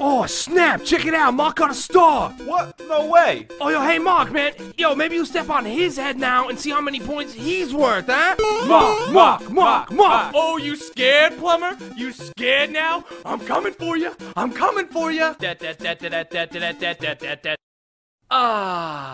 Oh, snap! Check it out, Mark got a star! What? No way! Oh, yo, hey, Mark, man. Yo, maybe you step on his head now and see how many points he's worth, huh? Mark, Mark, Mark, Mark! Oh, you scared, plumber? You scared now? I'm coming for you. I'm coming for you. Ah.